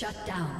Shut down.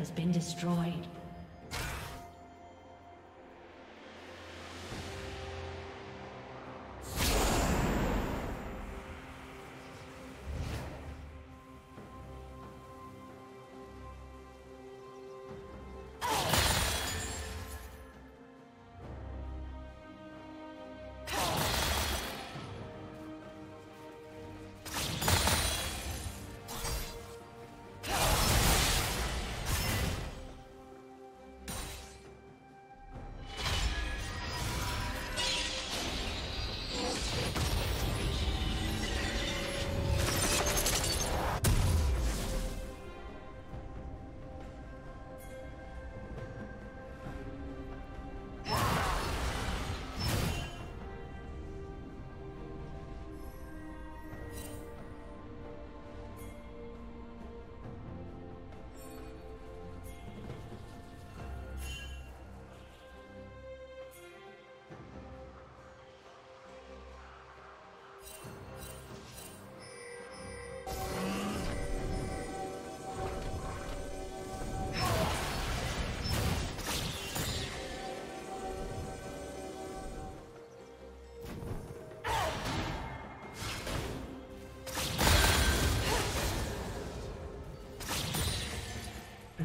Has been destroyed.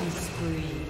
Killing spree.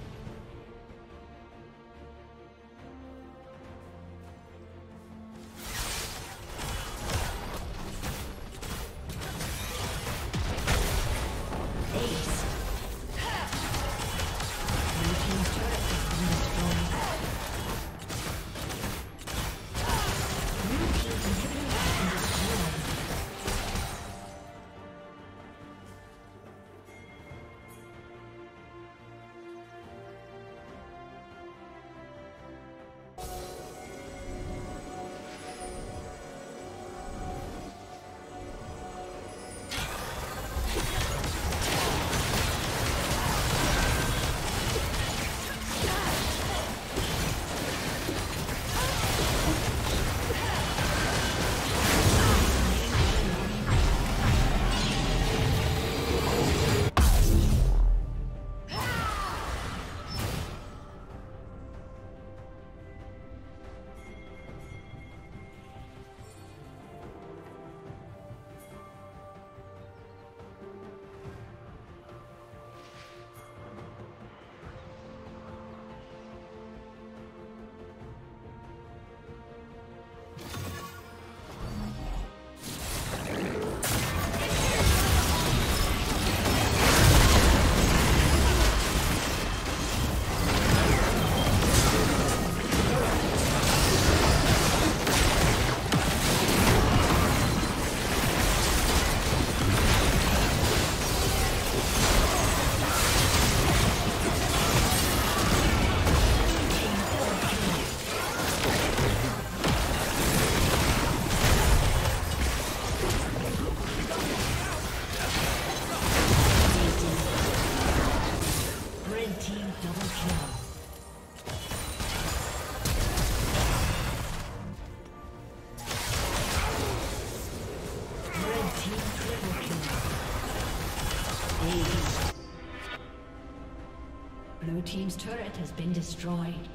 Has been destroyed.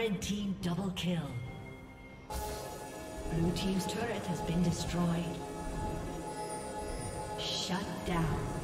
Red team double kill. Blue team's turret has been destroyed. Shut down.